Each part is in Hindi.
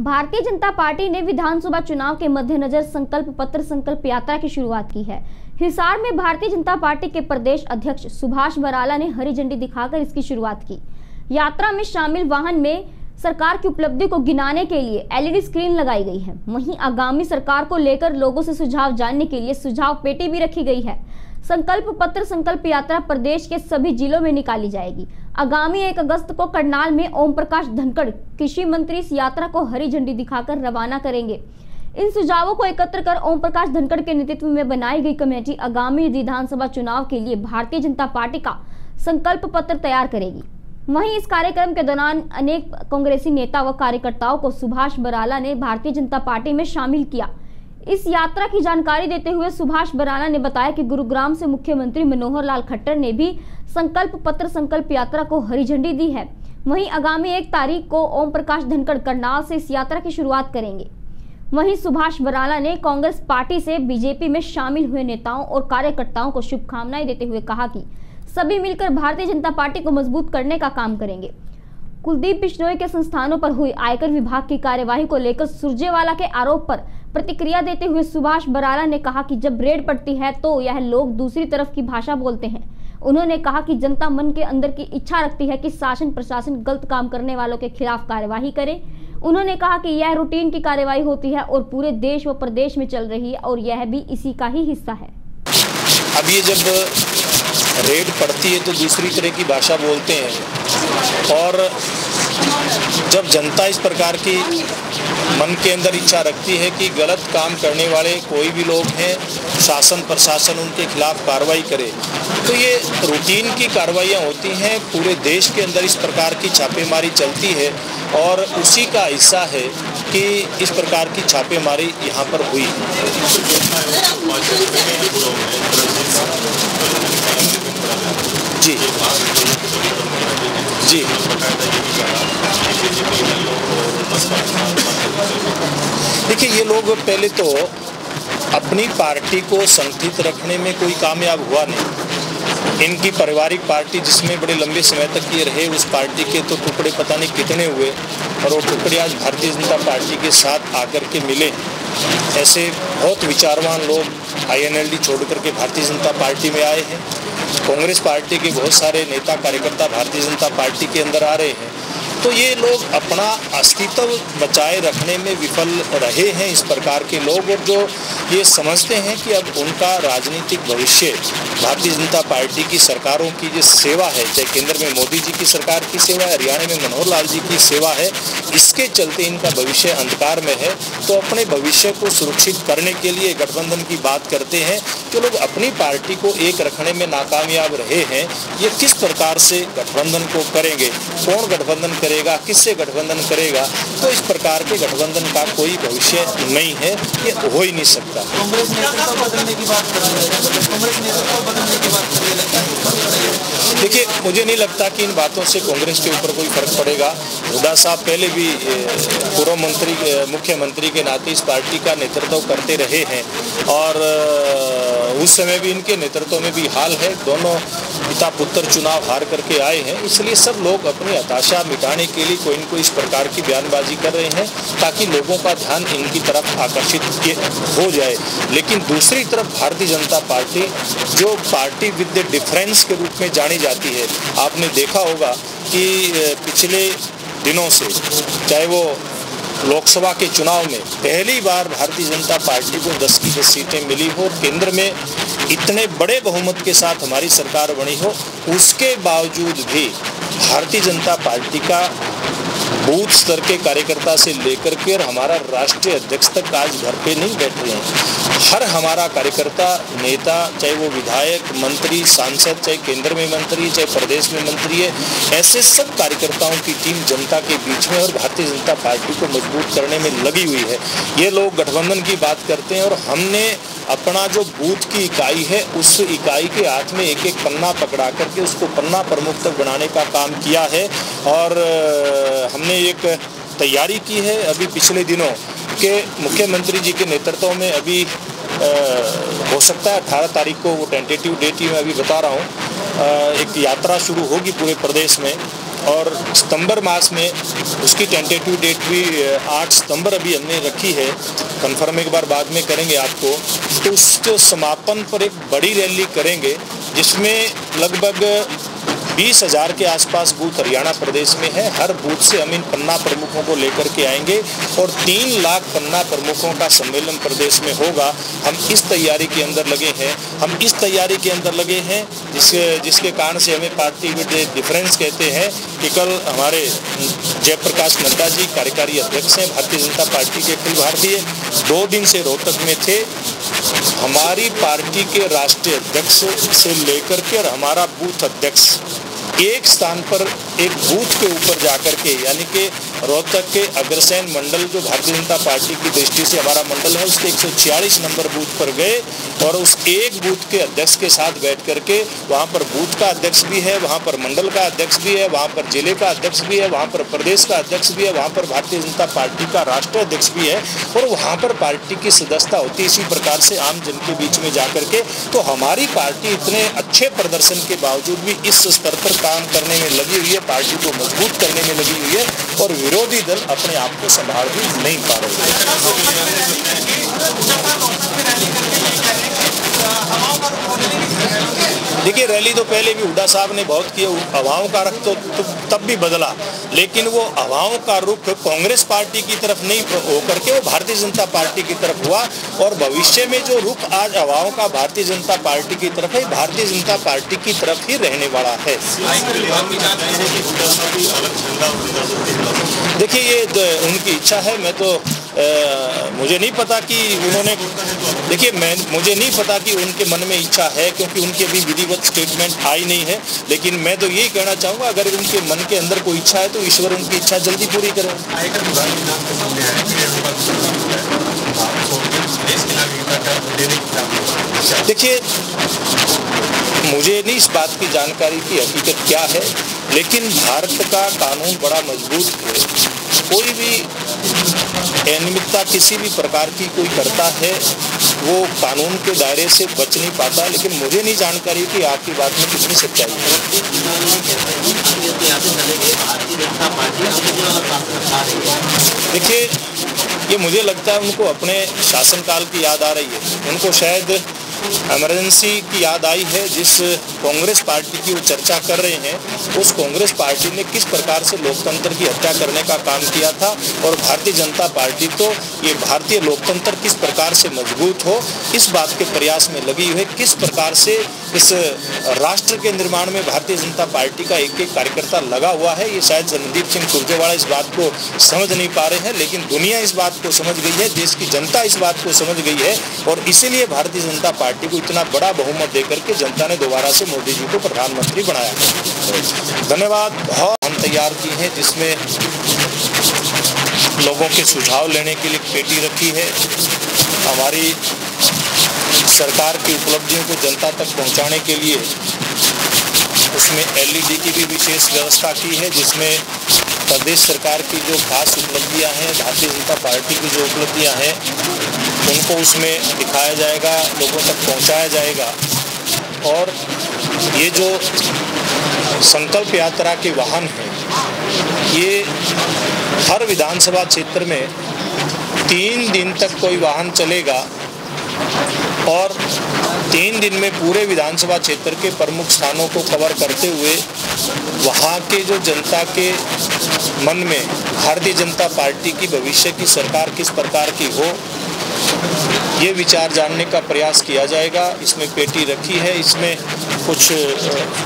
भारतीय जनता पार्टी ने विधानसभा चुनाव के मद्देनजर संकल्प पत्र, संकल्प यात्रा की शुरुआत की है। हिसार में भारतीय जनता पार्टी के प्रदेश अध्यक्ष सुभाष बराला ने हरी झंडी दिखाकर इसकी शुरुआत की। यात्रा में शामिल वाहन में सरकार की उपलब्धि को गिनाने के लिए एलईडी स्क्रीन लगाई गई है। वहीं आगामी सरकार को लेकर लोगों से सुझाव जानने के लिए सुझाव पेटी भी रखी गई है। संकल्प पत्र, संकल्प यात्रा प्रदेश के सभी जिलों में निकाली जाएगी। आगामी एक अगस्त को करनाल में ओम प्रकाश धनखड़ कृषि मंत्री इस यात्रा को हरी झंडी दिखाकर रवाना करेंगे। इन सुझावों को एकत्र कर ओम प्रकाश धनखड़ के नेतृत्व में बनाई गई कमेटी आगामी विधानसभा चुनाव के लिए भारतीय जनता पार्टी का संकल्प पत्र तैयार करेगी। वहीं इस कार्यक्रम के दौरान अनेक कांग्रेसी नेता व कार्यकर्ताओं को सुभाष बराला ने भारतीय जनता पार्टी में शामिल किया। इस यात्रा की जानकारी देते हुए सुभाष बराला ने बताया कि गुरुग्राम से मुख्यमंत्री मनोहर लाल खट्टर ने भी संकल्प पत्र, संकल्प यात्रा को हरी झंडी दी है। वहीं आगामी एक तारीख को ओम प्रकाश धनखड़ करनाल से इस यात्रा की शुरुआत करेंगे। वहीं सुभाष बराला ने कांग्रेस पार्टी से बीजेपी में शामिल हुए नेताओं और कार्यकर्ताओं को शुभकामनाएँ देते हुए कहा कि सभी मिलकर भारतीय जनता पार्टी को मज़बूत करने का काम करेंगे। कुलदीप बिश्नोई के संस्थानों पर हुई आयकर विभाग की कार्यवाही को लेकर सुरजेवाला के आरोप पर प्रतिक्रिया देते हुए सुभाष बराला ने कहा कि जब रेड पड़ती है तो यह लोग दूसरी तरफ़ की भाषा बोलते हैं। उन्होंने कहा कि जनता मन के अंदर की इच्छा रखती है कि शासन प्रशासन गलत काम करने वालों के खिलाफ कार्यवाही करे। उन्होंने कहा कि यह रूटीन की कार्यवाही होती है और पूरे देश व प्रदेश में चल रही है और यह भी इसी का ही हिस्सा है। अब ये जब रेड पड़ती है तो दूसरी तरह की भाषा बोलते हैं। और जब जनता इस प्रकार की मन के अंदर इच्छा रखती है कि गलत काम करने वाले कोई भी लोग हैं, शासन प्रशासन उनके खिलाफ कार्रवाई करे तो ये रूटीन की कार्रवाइयाँ होती हैं। पूरे देश के अंदर इस प्रकार की छापेमारी चलती है और उसी का हिस्सा है कि इस प्रकार की छापेमारी यहाँ पर हुई। जी। जी। देखिए, ये लोग पहले तो अपनी पार्टी को संगठित रखने में कोई कामयाब हुआ नहीं। इनकी पारिवारिक पार्टी जिसमें बड़े लंबे समय तक ये रहे, उस पार्टी के तो टुकड़े पता नहीं कितने हुए, और वो टुकड़े आज भारतीय जनता पार्टी के साथ आकर के मिले। ऐसे बहुत विचारवान लोग आईएनएलडी छोड़ करके भारतीय जनता पार्टी में आए हैं। कांग्रेस पार्टी के बहुत सारे नेता, कार्यकर्ता भारतीय जनता पार्टी के अंदर आ रहे हैं। तो ये लोग अपना अस्तित्व बचाए रखने में विफल रहे हैं इस प्रकार के लोग, और जो ये समझते हैं कि अब उनका राजनीतिक भविष्य भारतीय जनता पार्टी की सरकारों की जो सेवा है, चाहे केंद्र में मोदी जी की सरकार की सेवा है, हरियाणा में मनोहर लाल जी की सेवा है, इसके चलते इनका भविष्य अंधकार में है। तो अपने भविष्य को सुरक्षित करने के लिए गठबंधन की बात करते हैं, जो लोग अपनी पार्टी को एक रखने में नाकामयाब रहे हैं, ये किस प्रकार से गठबंधन को करेंगे? कौन गठबंधन करेगा किससे गठबंधन करेगा तो इस प्रकार के गठबंधन का कोई भविष्य नहीं है ये हो ही नहीं सकता। कांग्रेस नेतृत्व बदलने की बात कर रहे कांग्रेस नेतृत्व बदलने की बात कर रहे हैं देखिए मुझे नहीं लगता कि इन बातों से कांग्रेस के ऊपर कोई फ़र्क पड़ेगा। हुडा साहब पहले भी पूर्व मंत्री मुख्यमंत्री के नाते इस पार्टी का नेतृत्व करते रहे हैं। और उस समय भी इनके नेतृत्व में भी हाल है। दोनों पिता पुत्र चुनाव हार करके आए हैं। इसलिए सब लोग अपनी हताशा मिटाने के लिए कोई कोई इस प्रकार की बयानबाजी कर रहे हैं, ताकि लोगों का ध्यान इनकी तरफ़ आकर्षित हो जाए। लेकिन दूसरी तरफ़ भारतीय जनता पार्टी, जो पार्टी विद द डिफरेंस के रूप में जानी जाती है, आपने देखा होगा कि पिछले दिनों से, चाहे वो लोकसभा के चुनाव में पहली बार भारतीय जनता पार्टी को 10 की 10 सीटें मिली हो, केंद्र में इतने बड़े बहुमत के साथ हमारी सरकार बनी हो, उसके बावजूद भी भारतीय जनता पार्टी का बूथ स्तर के कार्यकर्ता से लेकर के और हमारा राष्ट्रीय अध्यक्ष तक आज घर पे नहीं बैठ रहे हैं। हर हमारा कार्यकर्ता, नेता, चाहे वो विधायक, मंत्री, सांसद, चाहे केंद्र में मंत्री, चाहे प्रदेश में मंत्री है, ऐसे सब कार्यकर्ताओं की टीम जनता के बीच में और भारतीय जनता पार्टी को मज़बूत करने में लगी हुई है। ये लोग गठबंधन की बात करते हैं और हमने अपना जो बूथ की इकाई है, उस इकाई के हाथ में एक एक पन्ना पकड़ा करके उसको पन्ना प्रमुख तक बनाने का काम किया है। और हमने एक तैयारी की है अभी पिछले दिनों के मुख्यमंत्री जी के नेतृत्व में। अभी आ, हो सकता है अठारह तारीख को वो टेंटेटिव डेट ही मैं अभी बता रहा हूँ। एक यात्रा शुरू होगी पूरे प्रदेश में और सितंबर मास में उसकी टेंटेटिव डेट भी आठ सितंबर अभी हमने रखी है। कंफर्म एक बार बाद में करेंगे आपको। तो उस समापन पर एक बड़ी रैली करेंगे जिसमें लगभग बीस हज़ार के आसपास बूथ हरियाणा प्रदेश में है। हर बूथ से हम इन पन्ना प्रमुखों को लेकर के आएँगे और तीन लाख पन्ना प्रमुखों का सम्मेलन प्रदेश में होगा। हम इस तैयारी के अंदर लगे हैं। हम इस तैयारी के अंदर लगे हैं, जिसके जिसके कारण से हमें पार्टी विद डिफरेंस कहते हैं कि कल हमारे जयप्रकाश नड्डा जी कार्यकारी अध्यक्ष हैं। भारतीय जनता पार्टी के अखिल भारतीय दो दिन से रोहतक में थे। हमारी पार्टी के राष्ट्रीय अध्यक्ष से लेकर के और हमारा बूथ अध्यक्ष एक स्थान पर एक बूथ के ऊपर जाकर के, यानी कि रोहतक के अग्रसेन मंडल, जो भारतीय जनता पार्टी की दृष्टि से हमारा मंडल है, उसके 146 नंबर बूथ पर गए और उस एक बूथ के अध्यक्ष के साथ बैठ करके वहाँ पर बूथ का अध्यक्ष भी है, वहाँ पर मंडल का अध्यक्ष भी है, वहाँ पर ज़िले का अध्यक्ष भी है, वहाँ पर प्रदेश का अध्यक्ष भी है, वहाँ पर भारतीय जनता पार्टी का राष्ट्रीय अध्यक्ष भी है और वहाँ पर पार्टी की सदस्यता होती है इसी प्रकार से आम जन के बीच में जा करके तो हमारी पार्टी इतने अच्छे प्रदर्शन के बावजूद भी इस स्तर पर काम करने में लगी हुई है। पार्टी को मज़बूत करने में लगी हुई है और विरोधी दल अपने आप को संभाल भी नहीं पा रहे देखिए रैली तो पहले भी हुड्डा साहब ने बहुत किया हवाओं का रुख तो, तो तब भी बदला। लेकिन वो हवाओं का रुख कांग्रेस पार्टी की तरफ़ नहीं होकर के वो भारतीय जनता पार्टी की तरफ़ हुआ। और भविष्य में जो रुख आज हवाओं का भारतीय जनता पार्टी की तरफ़ है भारतीय जनता पार्टी की तरफ़ ही रहने वाला है। देखिए ये उनकी इच्छा है मैं तो आ, मुझे नहीं पता कि उन्होंने देखिए मैं मुझे नहीं पता कि उनके मन में इच्छा है क्योंकि उनके भी विधिवत स्टेटमेंट आई नहीं है। लेकिन मैं तो यही कहना चाहूँगा अगर उनके मन के अंदर कोई इच्छा है तो ईश्वर उनकी इच्छा जल्दी पूरी करें। देखिए मुझे नहीं इस बात की जानकारी की हकीकत क्या है लेकिन भारत का कानून बड़ा मज़बूत है। कोई भी अनियमितता किसी भी प्रकार की कोई करता है, वो कानून के दायरे से बच नहीं पाता, लेकिन मुझे नहीं जानकारी कि आपकी बात में कितनी सच्चाई है। देखिए, ये मुझे लगता है उनको अपने शासनकाल की याद आ रही है। उनको शायद इमरजेंसी की याद आई है, जिस कांग्रेस पार्टी की वो चर्चा कर रहे हैं, उस कांग्रेस पार्टी ने किस प्रकार से लोकतंत्र की हत्या करने का काम किया था और भारतीय जनता पार्टी तो ये भारतीय लोकतंत्र किस प्रकार से मज़बूत हो, इस बात के प्रयास में लगी हुई है, किस प्रकार से इस राष्ट्र के निर्माण में भारतीय जनता पार्टी का एक एक कार्यकर्ता लगा हुआ है, ये शायद रणदीप सिंह सुरजेवाला इस बात को समझ नहीं पा रहे हैं, लेकिन दुनिया इस बात को समझ गई है, देश की जनता इस बात को समझ गई है और इसीलिए भारतीय जनता पार्टी पार्टी को इतना बड़ा बहुमत देकर के जनता ने दोबारा से मोदी जी को प्रधानमंत्री बनाया। धन्यवाद। बहुत हम तैयार की हैं, जिसमें लोगों के सुझाव लेने के लिए पेटी रखी है। हमारी सरकार की उपलब्धियों को जनता तक पहुँचाने के लिए उसमें एलईडी की भी विशेष व्यवस्था की है, जिसमें प्रदेश सरकार की जो खास उपलब्धियाँ हैं, भारतीय जनता पार्टी की जो उपलब्धियाँ हैं उनको उसमें दिखाया जाएगा, लोगों तक पहुँचाया जाएगा। और ये जो संकल्प यात्रा के वाहन हैं, ये हर विधानसभा क्षेत्र में तीन दिन तक कोई वाहन चलेगा और तीन दिन में पूरे विधानसभा क्षेत्र के प्रमुख स्थानों को कवर करते हुए वहाँ के जो जनता के मन में, भारतीय जनता पार्टी की, भविष्य की, सरकार किस प्रकार की हो ये विचार जानने का प्रयास किया जाएगा। इसमें पेटी रखी है, इसमें कुछ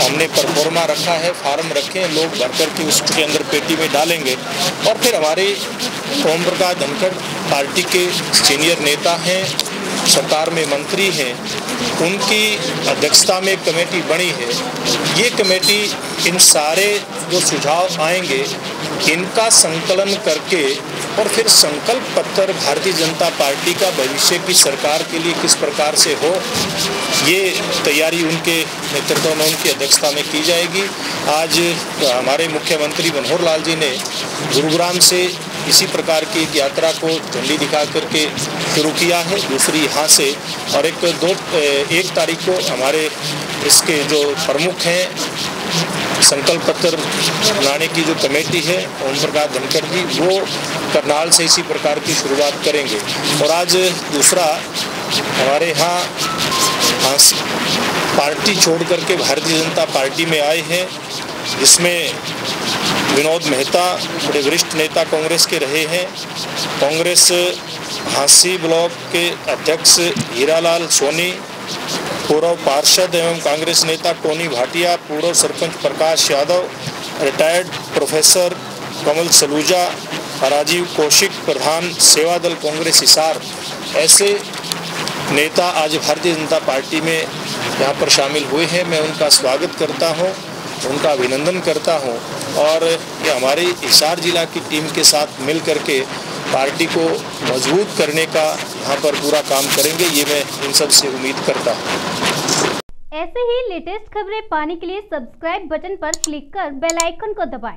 हमने परफॉर्मा रखा है, फार्म रखे हैं, लोग भर कर के उसके अंदर पेटी में डालेंगे। और फिर हमारे ओम प्रकाश धनखड़ पार्टी के सीनियर नेता हैं, सरकार में मंत्री हैं, उनकी अध्यक्षता में कमेटी बनी है। ये कमेटी इन सारे जो सुझाव आएँगे, इनका संकलन करके और फिर संकल्प पत्र भारतीय जनता पार्टी का भविष्य की सरकार के लिए किस प्रकार से हो, ये तैयारी उनके नेतृत्व में, उनकी अध्यक्षता में की जाएगी। आज हमारे मुख्यमंत्री मनोहर लाल जी ने गुरुग्राम से इसी प्रकार की एक यात्रा को झंडी दिखा करके शुरू किया है। दूसरी यहाँ से और एक दो एक तारीख को हमारे इसके जो प्रमुख हैं संकल्प पत्र बनाने की जो कमेटी है, ओम प्रकाश धनखड़ जी, वो करनाल से इसी प्रकार की शुरुआत करेंगे। और आज दूसरा, हमारे यहाँ पार्टी छोड़ करके भारतीय जनता पार्टी में आए हैं। जिसमें विनोद मेहता, बड़े वरिष्ठ नेता कांग्रेस के रहे हैं। कांग्रेस हांसी ब्लॉक के अध्यक्ष हीरालाल सोनी पूर्व पार्षद एवं कांग्रेस नेता टोनी भाटिया, पूर्व सरपंच प्रकाश यादव रिटायर्ड प्रोफेसर कमल सलूजा, राजीव कौशिक, प्रधान सेवा दल कांग्रेस हिसार। ऐसे नेता आज भारतीय जनता पार्टी में यहाँ पर शामिल हुए हैं। मैं उनका स्वागत करता हूँ, उनका अभिनंदन करता हूँ और ये हमारी हिसार जिला की टीम के साथ मिल करके पार्टी को मज़बूत करने का यहाँ पर पूरा काम करेंगे, ये मैं इन सबसे उम्मीद करता हूँ ऐसे ही लेटेस्ट खबरें पाने के लिए सब्सक्राइब बटन पर क्लिक कर बेल आइकन को दबाएँ।